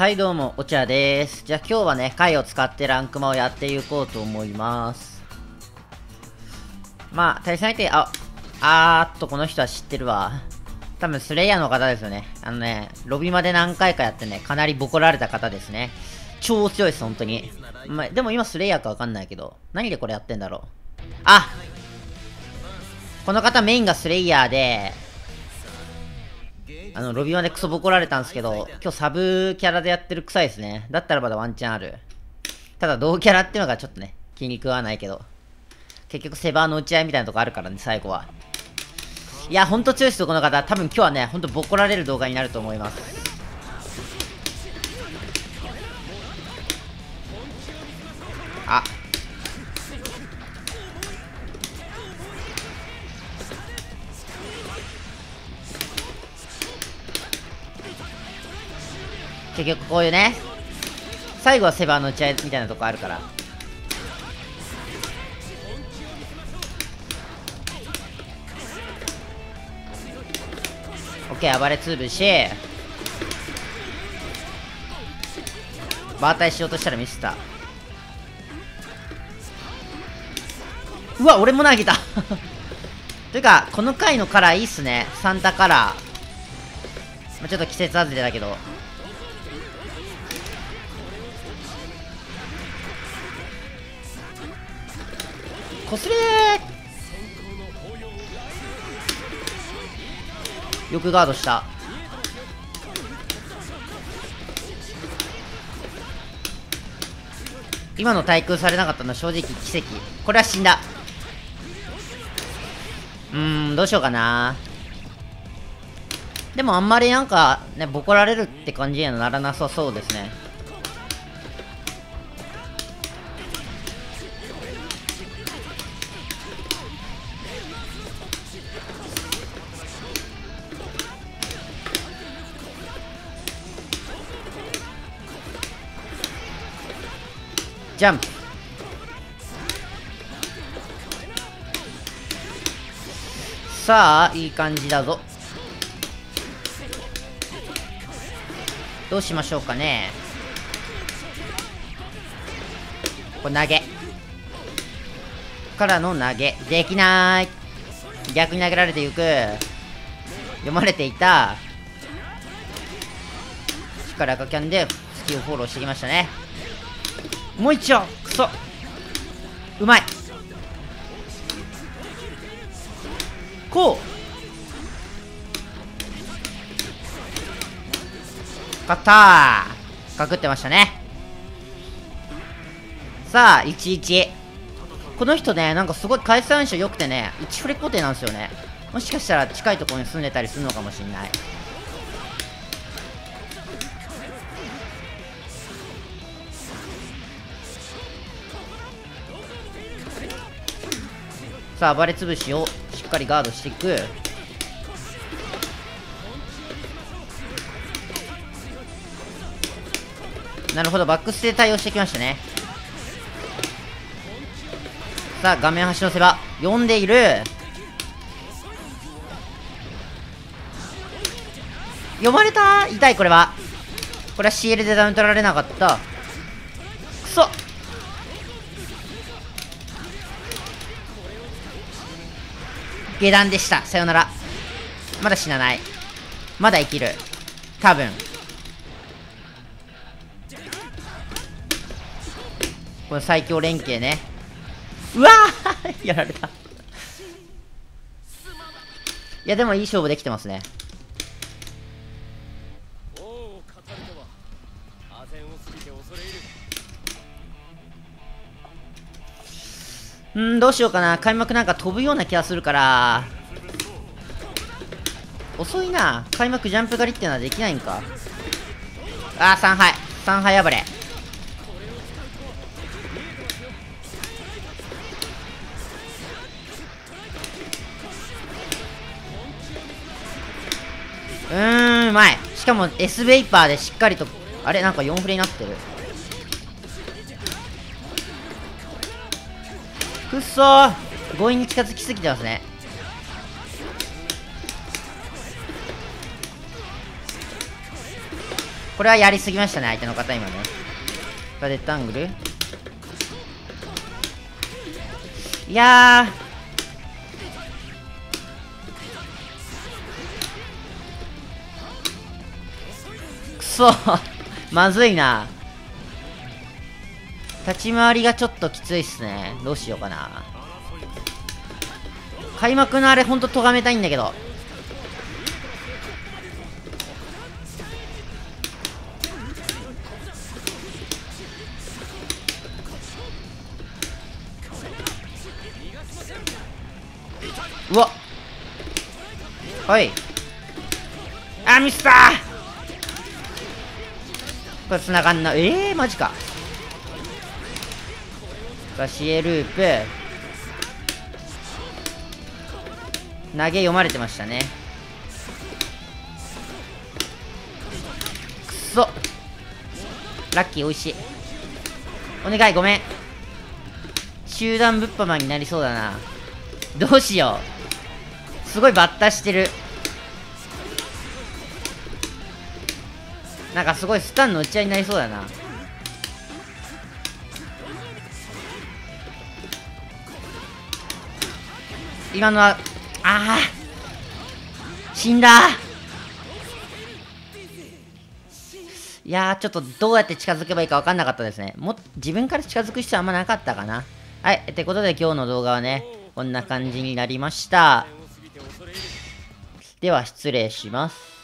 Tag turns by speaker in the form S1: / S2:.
S1: はいどうも、お茶です。じゃあ今日はね、貝を使ってランクマをやっていこうと思います。まあ、対戦相手、あ、あーっと、この人は知ってるわ。多分スレイヤーの方ですよね。あのね、ロビまで何回かやってね、かなりボコられた方ですね。超強いです、本当に。まあ、でも今スレイヤーかわかんないけど、何でこれやってんだろう。あこの方メインがスレイヤーで、あの、ロビワでクソボコられたんですけど、今日サブキャラでやってる臭いですね。だったらまだワンチャンある。ただ同キャラっていうのがちょっとね、気に食わないけど。結局セバーの打ち合いみたいなとこあるからね、最後は。いや、ほんと強いですよ、この方。多分今日はね、ほんとボコられる動画になると思います。結局こういうね、最後はセバーの打ち合いみたいなとこあるから。オッケー、暴れ潰し。バータイしようとしたらミスった。うわ、俺も投げた というか、この回のカラーいいっすね。サンタカラー。まあ、ちょっと季節外れだけど。こすれよくガードした。今の対空されなかったのは正直奇跡。これは死んだ。うーんどうしようかな。でもあんまりなんかねボコられるって感じにはならなさそうですね。ジャン。プさあいい感じだぞ。どうしましょうかね。これ投げ。からの投げ。できない。逆に投げられていく。読まれていた。力赤キャンでスキルフォローしてきましたね。もう一丁。くそうまい。こう。勝った。ーかくってましたね。さあ11この人ねなんかすごい回数暗証良くてね1フレ固定なんですよね。もしかしたら近いところに住んでたりするのかもしんない。さあ暴れ潰しをしっかりガードしていく。なるほどバックスで対応してきましたね。さあ画面端のせば読んでいる。読まれた？痛いこれは。これは CL でダウン取られなかった。くそ。下段でした。さよなら。まだ死なない。まだ生きる。多分。これ最強連携ね。うわー やられた。いや、でもいい勝負できてますね。うんどうしようかな。開幕なんか飛ぶような気がするから。遅いな。開幕ジャンプ狩りっていうのはできないんか。ああ3敗3敗暴れ。うーんうまい。しかも S ベイパーでしっかりとあれ？なんか4フレになってる。くっそー強引に近づきすぎてますねこれはやりすぎましたね、相手の方今ね。ガデットアングル？いやー。くそ まずいな。立ち回りがちょっときついっすね。どうしようかな。開幕のあれほんと咎めたいんだけど。うわはいあミスったこれ繋がんなええー、マジかガシエループ。投げ読まれてましたね。くそ。ラッキーおいしい。お願いごめん。集団ぶっぱまになりそうだな。どうしよう。すごいバッタしてる。なんかすごいスタンの打ち合いになりそうだな。今のはああ死んだ。いやーちょっとどうやって近づけばいいか分かんなかったですね。も自分から近づく必要あんまなかったかな。はいってことで今日の動画はねこんな感じになりました。では失礼します。